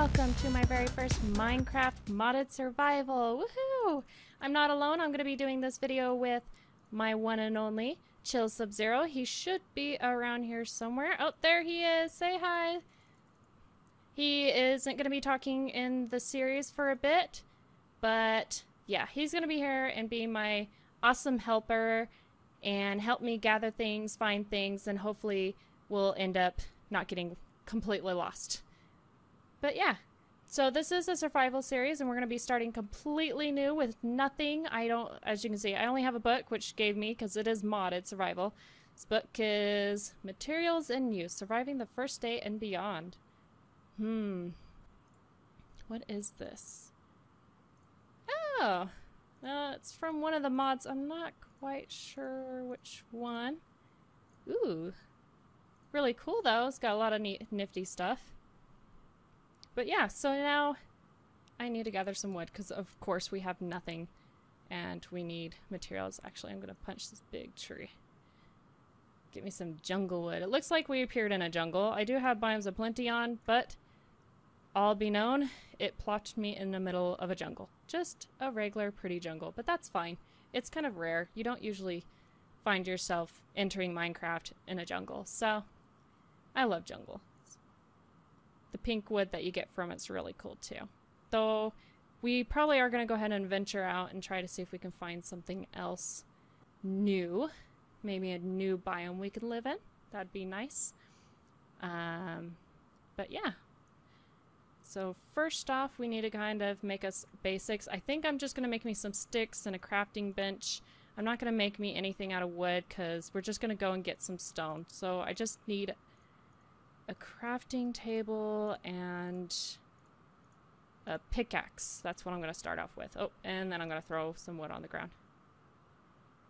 welcome to my very first Minecraft modded survival. Woohoo! I'm not alone. I'm going to be doing this video with my one and only Chill Sub-Zero. He should be around here somewhere. Oh, there he is. Say hi. He isn't going to be talking in the series for a bit, but yeah, he's going to be here and be my awesome helper and help me gather things, find things, and hopefully we'll end up not getting completely lost. But yeah, so this is a survival series, and we're going to be starting completely new with nothing. I don't, as you can see, I only have a book, which gave me, because it is modded survival. This book is Materials in Use, Surviving the First Day and Beyond. Hmm. What is this? Oh, uh, it's from one of the mods. I'm not quite sure which one. Ooh. Really cool, though. It's got a lot of neat, nifty stuff. But yeah, so now I need to gather some wood because of course we have nothing and we need materials. Actually, I'm going to punch this big tree. Get me some jungle wood. It looks like we appeared in a jungle. I do have Biomes O' Plenty on, but I'll be known, it plopped me in the middle of a jungle. Just a regular pretty jungle, but that's fine. It's kind of rare. You don't usually find yourself entering Minecraft in a jungle, so I love jungle the pink wood that you get from it's really cool too. Though we probably are going to go ahead and venture out and try to see if we can find something else new. Maybe a new biome we can live in. That'd be nice. Um, but yeah. So first off, we need to kind of make us basics. I think I'm just going to make me some sticks and a crafting bench. I'm not going to make me anything out of wood because we're just going to go and get some stone. So I just need a crafting table and a pickaxe. That's what I'm going to start off with. Oh, and then I'm going to throw some wood on the ground.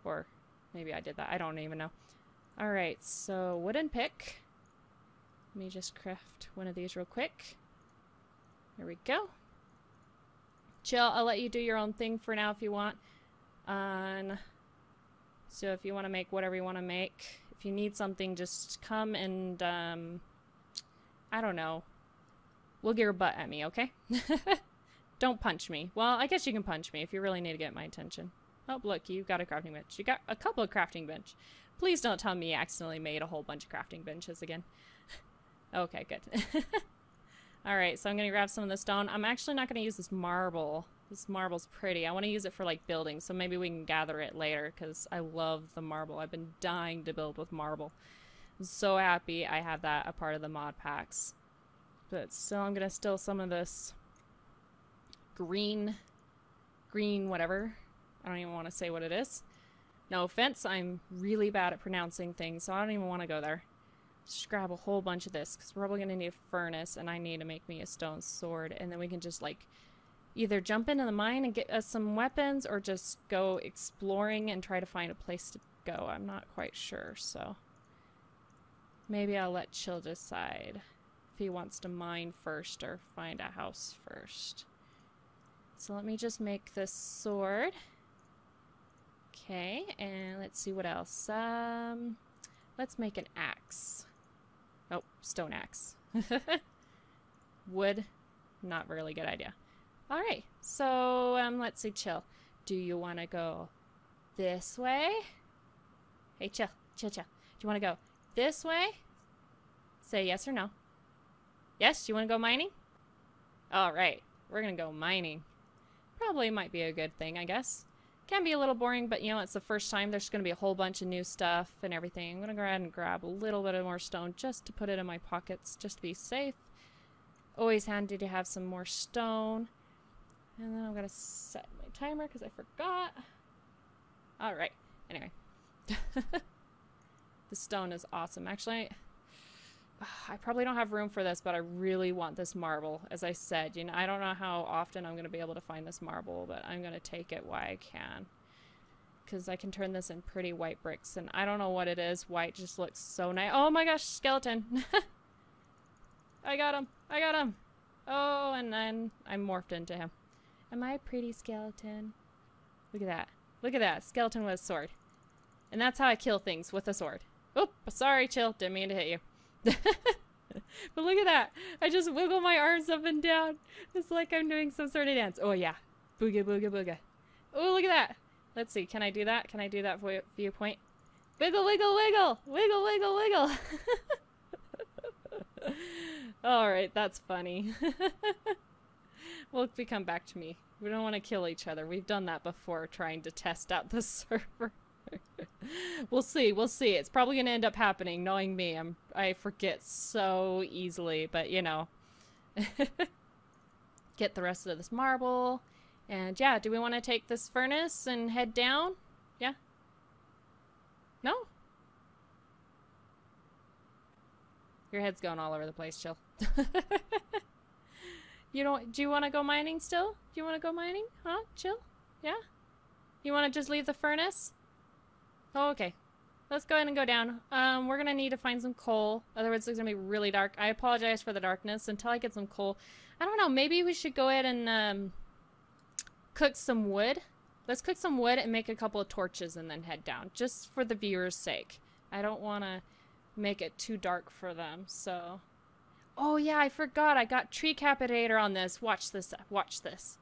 Or maybe I did that. I don't even know. Alright, so wooden pick. Let me just craft one of these real quick. There we go. Chill, I'll let you do your own thing for now if you want. Um, so if you want to make whatever you want to make, if you need something, just come and um, I don't know. Look your butt at me, okay? don't punch me. Well, I guess you can punch me if you really need to get my attention. Oh, look, you got a crafting bench. You got a couple of crafting bench. Please don't tell me you accidentally made a whole bunch of crafting benches again. okay, good. Alright, so I'm going to grab some of the stone. I'm actually not going to use this marble. This marble's pretty. I want to use it for, like, building, so maybe we can gather it later, because I love the marble. I've been dying to build with marble. I'm so happy I have that a part of the mod packs. But still, I'm going to steal some of this green, green whatever. I don't even want to say what it is. No offense, I'm really bad at pronouncing things, so I don't even want to go there. Just grab a whole bunch of this, because we're probably going to need a furnace, and I need to make me a stone sword, and then we can just, like, either jump into the mine and get us some weapons, or just go exploring and try to find a place to go. I'm not quite sure, so... Maybe I'll let Chill decide if he wants to mine first or find a house first. So let me just make this sword. Okay, and let's see what else. Um, let's make an axe. Oh, stone axe. Wood, not really a good idea. All right, so um, let's see, chill. Do you want to go this way? Hey, chill, chill, chill. Do you want to go this way? Say yes or no. Yes, you want to go mining? All right, we're going to go mining. Probably might be a good thing, I guess. Can be a little boring, but you know, it's the first time. There's going to be a whole bunch of new stuff and everything. I'm going to go ahead and grab a little bit of more stone just to put it in my pockets, just to be safe. Always handy to have some more stone. And then I'm going to set my timer because I forgot. All right. Anyway. The stone is awesome. Actually, I probably don't have room for this, but I really want this marble. As I said, you know, I don't know how often I'm going to be able to find this marble, but I'm going to take it while I can. Because I can turn this in pretty white bricks, and I don't know what it is. White just looks so nice. Oh my gosh, skeleton! I got him! I got him! Oh, and then I morphed into him. Am I a pretty skeleton? Look at that. Look at that. Skeleton with a sword. And that's how I kill things, with a sword. Oh, sorry, chill. Didn't mean to hit you. but look at that. I just wiggle my arms up and down. It's like I'm doing some sort of dance. Oh, yeah. Booga, booga, booga. Oh, look at that. Let's see. Can I do that? Can I do that for viewpoint? Wiggle, wiggle, wiggle. Wiggle, wiggle, wiggle. Alright, that's funny. well, if we come back to me. We don't want to kill each other. We've done that before trying to test out the server. We'll see. We'll see. It's probably going to end up happening. Knowing me, I'm I forget so easily. But you know, get the rest of this marble, and yeah. Do we want to take this furnace and head down? Yeah. No. Your head's going all over the place. Chill. you don't. Do you want to go mining still? Do you want to go mining? Huh? Chill. Yeah. You want to just leave the furnace? Oh, okay. Let's go ahead and go down. Um, we're gonna need to find some coal. Otherwise, it's gonna be really dark. I apologize for the darkness until I get some coal. I don't know. Maybe we should go ahead and um, cook some wood. Let's cook some wood and make a couple of torches and then head down, just for the viewers' sake. I don't want to make it too dark for them. So, oh yeah, I forgot. I got tree capitator on this. Watch this. Watch this.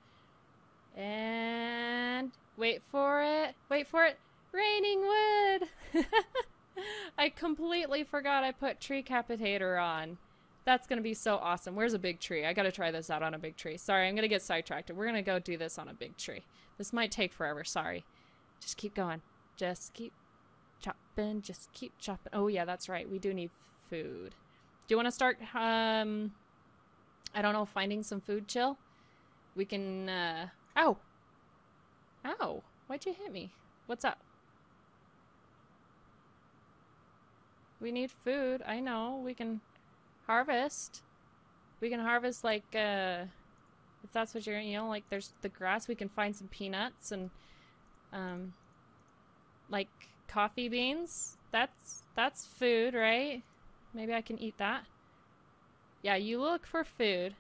And wait for it. Wait for it. Raining wood! I completely forgot I put tree capitator on. That's gonna be so awesome. Where's a big tree? I gotta try this out on a big tree. Sorry, I'm gonna get sidetracked. We're gonna go do this on a big tree. This might take forever, sorry. Just keep going. Just keep chopping, just keep chopping. Oh yeah, that's right. We do need food. Do you want to start, um, I don't know, finding some food, Chill? We can, uh, ow! Ow! Why'd you hit me? What's up? We need food. I know. We can harvest. We can harvest like uh if that's what you're you know, like there's the grass, we can find some peanuts and um like coffee beans. That's that's food, right? Maybe I can eat that. Yeah, you look for food.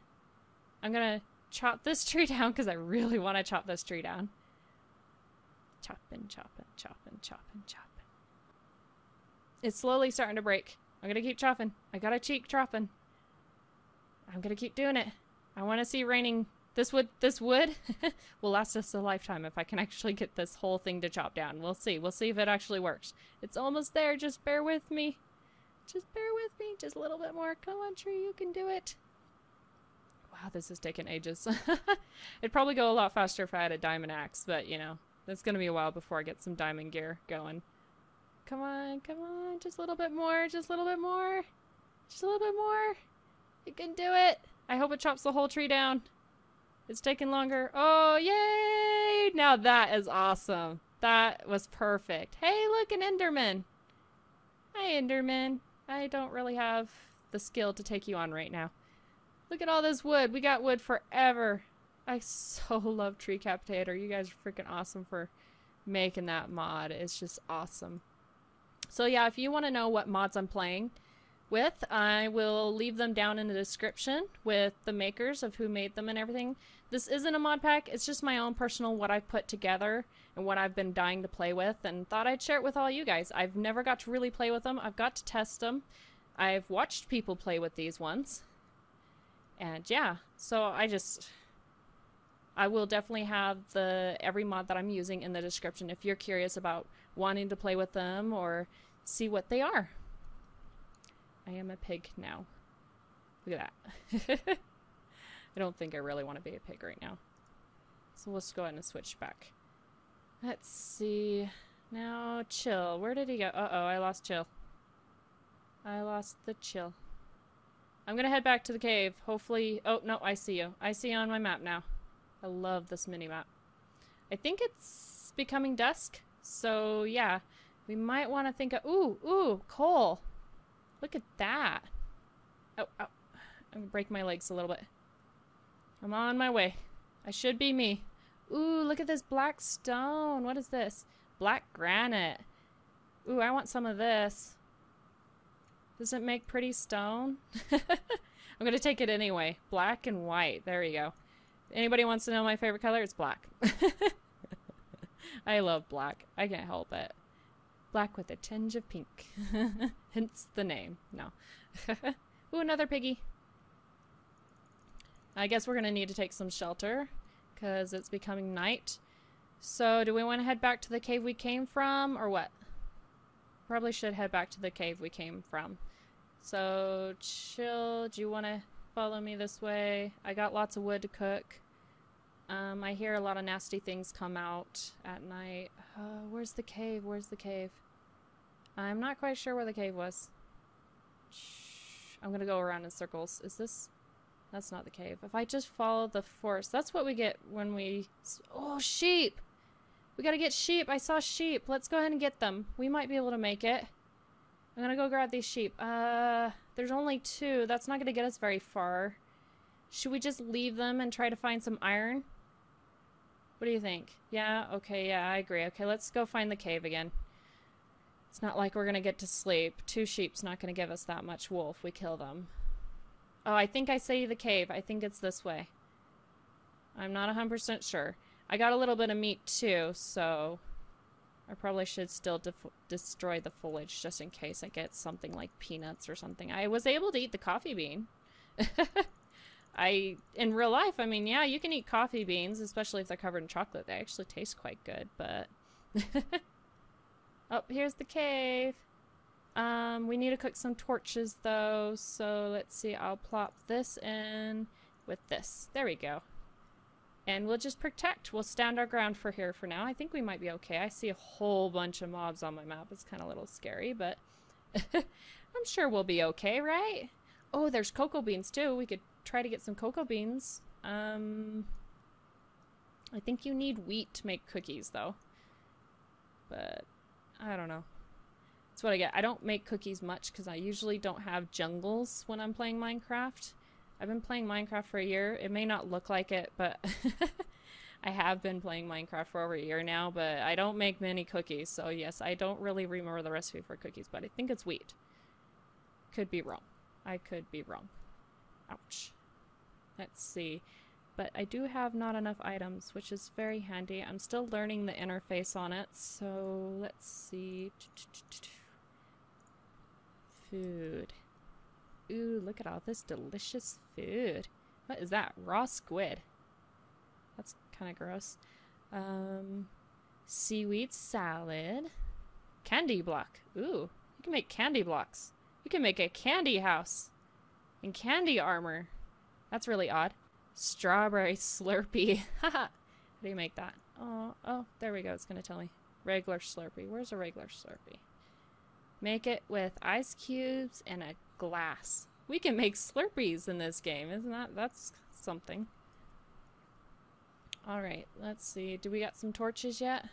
I'm gonna chop this tree down because I really want to chop this tree down. Chop and chop and chop and chop and chopping. It's slowly starting to break. I'm gonna keep chopping. I gotta keep chopping. I'm gonna keep doing it. I want to see raining. This wood, this wood will last us a lifetime if I can actually get this whole thing to chop down. We'll see. We'll see if it actually works. It's almost there. Just bear with me. Just bear with me. Just a little bit more. Come on, tree. You can do it. Wow, this is taking ages. It'd probably go a lot faster if I had a diamond axe, but you know, it's gonna be a while before I get some diamond gear going. Come on, come on. Just a little bit more. Just a little bit more. Just a little bit more. You can do it. I hope it chops the whole tree down. It's taking longer. Oh, yay! Now that is awesome. That was perfect. Hey, look, an Enderman. Hi, Enderman. I don't really have the skill to take you on right now. Look at all this wood. We got wood forever. I so love Tree Capitator. You guys are freaking awesome for making that mod. It's just awesome. So yeah, if you want to know what mods I'm playing with, I will leave them down in the description with the makers of who made them and everything. This isn't a mod pack, it's just my own personal what I've put together and what I've been dying to play with and thought I'd share it with all you guys. I've never got to really play with them. I've got to test them. I've watched people play with these ones. And yeah, so I just I will definitely have the every mod that I'm using in the description if you're curious about wanting to play with them or see what they are. I am a pig now. Look at that. I don't think I really want to be a pig right now. So let's go ahead and switch back. Let's see. Now, chill. Where did he go? Uh-oh, I lost chill. I lost the chill. I'm gonna head back to the cave. Hopefully... Oh, no, I see you. I see you on my map now. I love this mini-map. I think it's becoming dusk. So, yeah. We might want to think of... Ooh, ooh, coal. Look at that. Oh, oh. I'm to break my legs a little bit. I'm on my way. I should be me. Ooh, look at this black stone. What is this? Black granite. Ooh, I want some of this. Does it make pretty stone? I'm going to take it anyway. Black and white. There you go. Anybody wants to know my favorite color? It's black. I love black. I can't help it. Black with a tinge of pink. Hence the name. No. Ooh, another piggy. I guess we're gonna need to take some shelter because it's becoming night. So, do we want to head back to the cave we came from, or what? Probably should head back to the cave we came from. So, chill. Do you want to follow me this way? I got lots of wood to cook. Um, I hear a lot of nasty things come out at night. Uh, where's the cave? Where's the cave? I'm not quite sure where the cave was. Shh. I'm gonna go around in circles. Is this? That's not the cave. If I just follow the forest, that's what we get when we... Oh, sheep! We gotta get sheep. I saw sheep. Let's go ahead and get them. We might be able to make it. I'm gonna go grab these sheep. Uh, there's only two. That's not gonna get us very far. Should we just leave them and try to find some iron? What do you think? Yeah? Okay, yeah, I agree. Okay, let's go find the cave again. It's not like we're gonna get to sleep. Two sheep's not gonna give us that much wool if we kill them. Oh, I think I say the cave. I think it's this way. I'm not 100% sure. I got a little bit of meat too, so I probably should still destroy the foliage just in case I get something like peanuts or something. I was able to eat the coffee bean. I, in real life, I mean, yeah, you can eat coffee beans, especially if they're covered in chocolate. They actually taste quite good, but... oh, here's the cave. Um, we need to cook some torches, though, so let's see. I'll plop this in with this. There we go. And we'll just protect. We'll stand our ground for here for now. I think we might be okay. I see a whole bunch of mobs on my map. It's kind of a little scary, but I'm sure we'll be okay, right? Oh, there's cocoa beans too. We could try to get some cocoa beans. Um, I think you need wheat to make cookies, though. But I don't know. That's what I get. I don't make cookies much because I usually don't have jungles when I'm playing Minecraft. I've been playing Minecraft for a year. It may not look like it, but I have been playing Minecraft for over a year now, but I don't make many cookies. So yes, I don't really remember the recipe for cookies, but I think it's wheat. Could be wrong. I could be wrong. Ouch. Let's see. But I do have not enough items, which is very handy. I'm still learning the interface on it, so let's see. Food. Ooh, look at all this delicious food. What is that? Raw squid. That's kind of gross. Um, seaweed salad. Candy block. Ooh, you can make candy blocks. You can make a candy house. And candy armor. That's really odd. Strawberry Slurpee. Haha. How do you make that? Oh, oh, there we go. It's going to tell me. Regular Slurpee. Where's a regular Slurpee? Make it with ice cubes and a glass. We can make Slurpees in this game. Isn't that? That's something. Alright, let's see. Do we got some torches yet?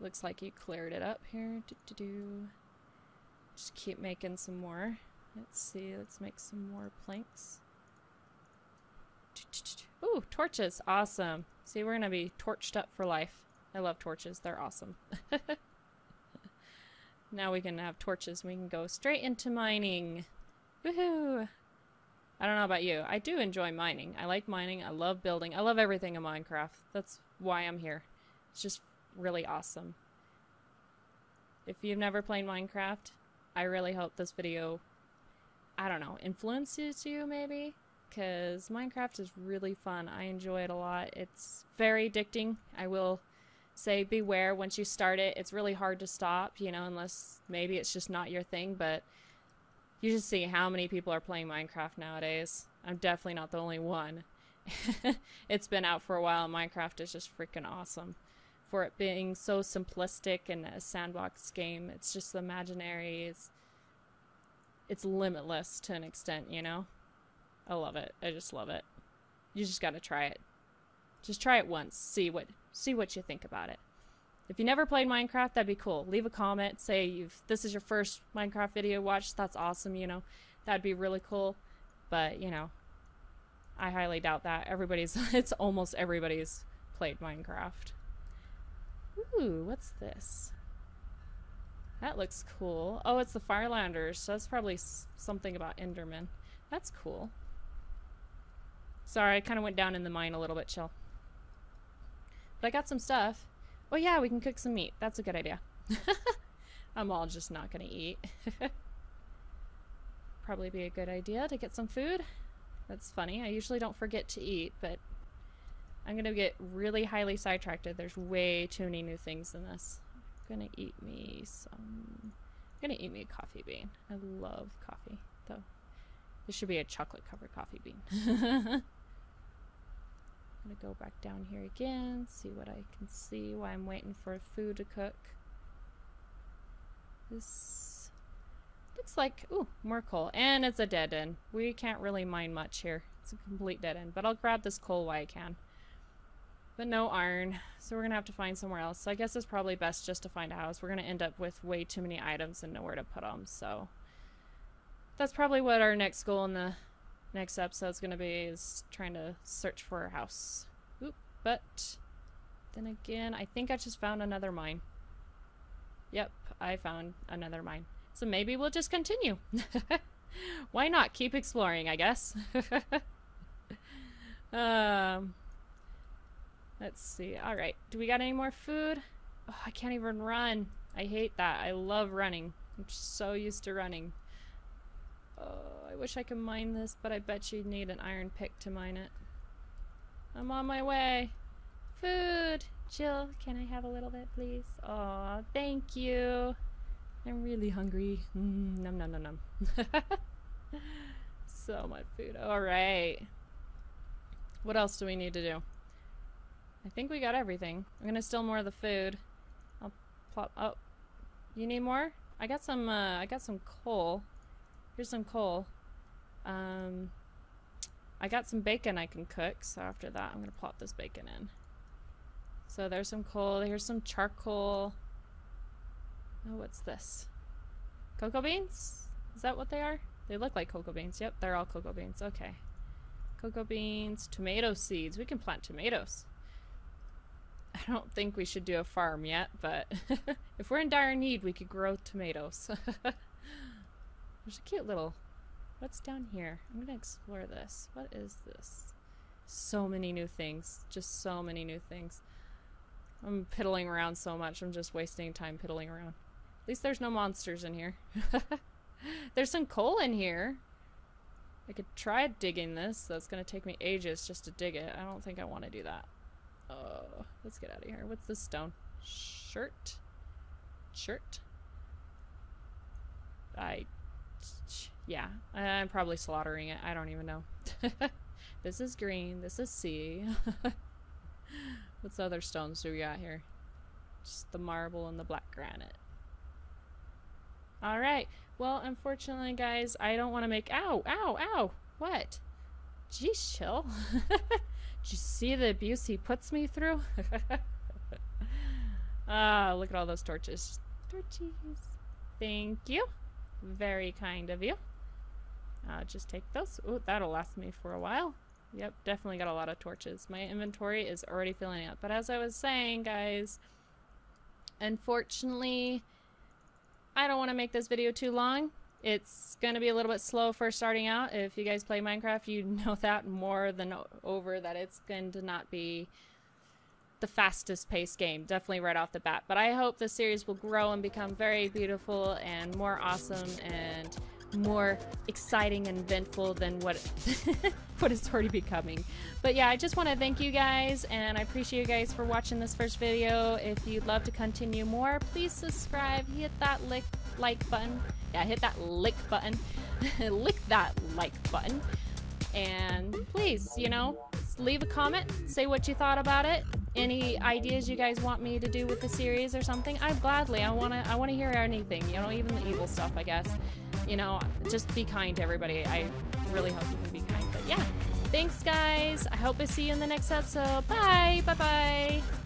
Looks like you cleared it up here. Do -do -do. Just keep making some more. Let's see. Let's make some more planks. Ooh, torches. Awesome. See, we're going to be torched up for life. I love torches. They're awesome. now we can have torches. We can go straight into mining. Woohoo! I don't know about you. I do enjoy mining. I like mining. I love building. I love everything in Minecraft. That's why I'm here. It's just really awesome. If you've never played Minecraft, I really hope this video, I don't know, influences you maybe? because Minecraft is really fun. I enjoy it a lot. It's very addicting. I will say beware once you start it. It's really hard to stop, you know, unless maybe it's just not your thing, but you just see how many people are playing Minecraft nowadays. I'm definitely not the only one. it's been out for a while. Minecraft is just freaking awesome. For it being so simplistic and a sandbox game, it's just imaginary. It's, it's limitless to an extent, you know? I love it. I just love it. You just gotta try it. Just try it once. See what see what you think about it. If you never played Minecraft, that'd be cool. Leave a comment. Say you've this is your first Minecraft video watch. That's awesome. You know, that'd be really cool. But you know, I highly doubt that. Everybody's it's almost everybody's played Minecraft. Ooh, what's this? That looks cool. Oh, it's the Farlanders. So that's probably something about Enderman. That's cool. Sorry, I kind of went down in the mine a little bit, chill. But I got some stuff. Oh yeah, we can cook some meat. That's a good idea. I'm all just not gonna eat. probably be a good idea to get some food. That's funny. I usually don't forget to eat, but I'm gonna get really highly sidetracked. There's way too many new things in this. Gonna eat me some. I'm gonna eat me a coffee bean. I love coffee, though. This should be a chocolate covered coffee bean. I'm gonna go back down here again, see what I can see while I'm waiting for food to cook. This looks like, ooh, more coal. And it's a dead end. We can't really mine much here. It's a complete dead end. But I'll grab this coal while I can. But no iron, so we're gonna have to find somewhere else. So I guess it's probably best just to find a house. We're gonna end up with way too many items and nowhere to put them, so... That's probably what our next goal in the next episode is gonna be, is trying to search for a house. Oop, but... Then again, I think I just found another mine. Yep, I found another mine. So maybe we'll just continue. Why not? Keep exploring, I guess. um... Let's see. All right. Do we got any more food? Oh, I can't even run. I hate that. I love running. I'm so used to running. Oh, I wish I could mine this, but I bet you'd need an iron pick to mine it. I'm on my way. Food! Chill, can I have a little bit, please? Oh, thank you. I'm really hungry. Mm, num num num num. so much food. All right. What else do we need to do? I think we got everything. I'm gonna steal more of the food. I'll plop. Oh, you need more? I got some. Uh, I got some coal. Here's some coal. Um, I got some bacon I can cook. So after that, I'm gonna plop this bacon in. So there's some coal. Here's some charcoal. Oh, what's this? Cocoa beans? Is that what they are? They look like cocoa beans. Yep, they're all cocoa beans. Okay. Cocoa beans, tomato seeds. We can plant tomatoes. I don't think we should do a farm yet, but if we're in dire need, we could grow tomatoes. There's a cute little... What's down here? I'm gonna explore this. What is this? So many new things. Just so many new things. I'm piddling around so much. I'm just wasting time piddling around. At least there's no monsters in here. there's some coal in here. I could try digging this. That's gonna take me ages just to dig it. I don't think I want to do that. Uh, let's get out of here. What's this stone? Shirt? Shirt? I... Yeah, I'm probably slaughtering it. I don't even know. this is green. This is C. What's other stones do we got here? Just the marble and the black granite. Alright. Well, unfortunately, guys, I don't want to make... Ow! Ow! Ow! What? Jeez, chill. Did you see the abuse he puts me through? Ah, look at all those torches. Torches. Thank you. Very kind of you. I'll just take those. Oh, that'll last me for a while. Yep, definitely got a lot of torches. My inventory is already filling up. But as I was saying, guys, unfortunately, I don't want to make this video too long. It's going to be a little bit slow for starting out. If you guys play Minecraft, you know that more than over that it's going to not be the fastest paced game, definitely right off the bat. But I hope the series will grow and become very beautiful and more awesome and more exciting and eventful than what what it's already becoming. But yeah, I just want to thank you guys and I appreciate you guys for watching this first video. If you'd love to continue more, please subscribe, hit that like like button. Yeah, hit that lick button. lick that like button. And please, you know, leave a comment, say what you thought about it. Any ideas you guys want me to do with the series or something? I gladly. I wanna I wanna hear anything, you know, even the evil stuff, I guess. You know, just be kind to everybody. I really hope you can be kind. But yeah. Thanks guys. I hope to see you in the next episode. Bye. Bye bye.